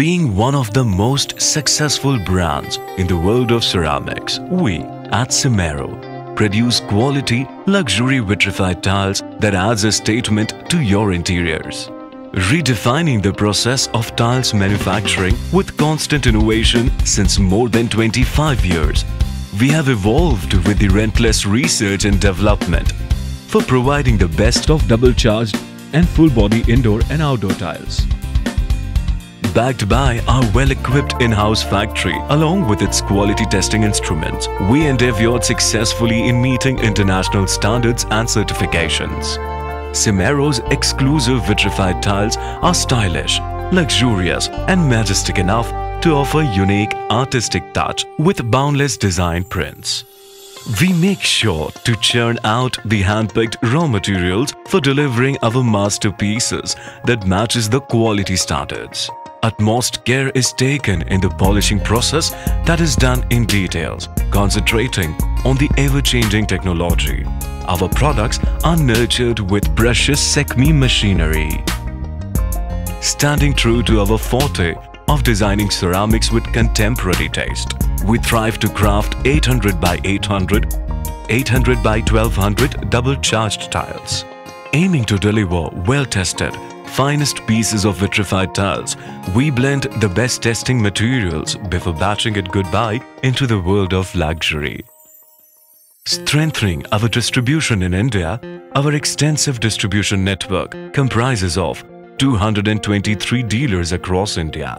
Being one of the most successful brands in the world of ceramics, we at Simero produce quality, luxury vitrified tiles that adds a statement to your interiors. Redefining the process of tiles manufacturing with constant innovation since more than 25 years, we have evolved with the relentless research and development for providing the best of double charged and full body indoor and outdoor tiles. Backed by our well-equipped in-house factory along with its quality testing instruments, we endeavored successfully in meeting international standards and certifications. Simero's exclusive vitrified tiles are stylish, luxurious and majestic enough to offer unique artistic touch with boundless design prints. We make sure to churn out the hand-picked raw materials for delivering our masterpieces that matches the quality standards. Utmost care is taken in the polishing process that is done in details, concentrating on the ever-changing technology. Our products are nurtured with precious SACMI machinery. Standing true to our forte of designing ceramics with contemporary taste, we thrive to craft 800 by 800, 800 by 1200 double-charged tiles. Aiming to deliver well-tested, finest pieces of vitrified tiles, we blend the best testing materials before batching it goodbye into the world of luxury. Strengthening our distribution in India, our extensive distribution network comprises of 223 dealers across India.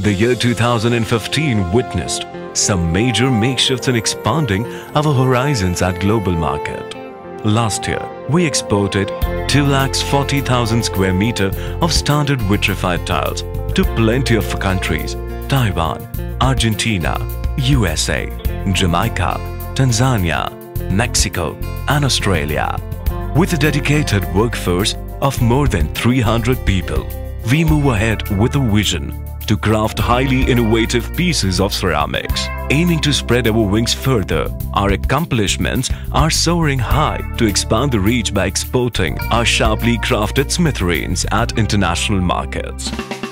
The year 2015 witnessed some major makeshifts in expanding our horizons at global market. Last year, we exported 2,40,000 square meter of standard vitrified tiles to plenty of countries Taiwan, Argentina, USA, Jamaica, Tanzania, Mexico and Australia. With a dedicated workforce of more than 300 people, we move ahead with a vision to craft highly innovative pieces of ceramics. Aiming to spread our wings further, our accomplishments are soaring high to expand the reach by exporting our sharply crafted smithereens at international markets.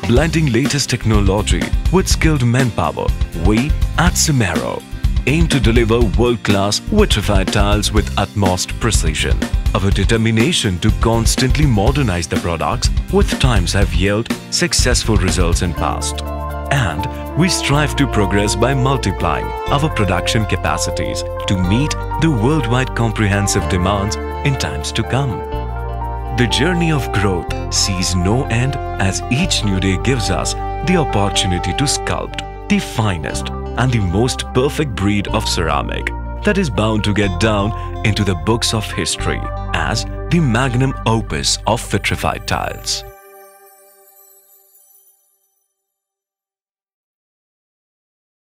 Blending latest technology with skilled manpower, we at Simero aim to deliver world-class vitrified tiles with utmost precision. Our determination to constantly modernize the products with times have yielded successful results in past. And we strive to progress by multiplying our production capacities to meet the worldwide comprehensive demands in times to come. The journey of growth sees no end as each new day gives us the opportunity to sculpt the finest and the most perfect breed of ceramic that is bound to get down into the books of history as the magnum opus of vitrified tiles.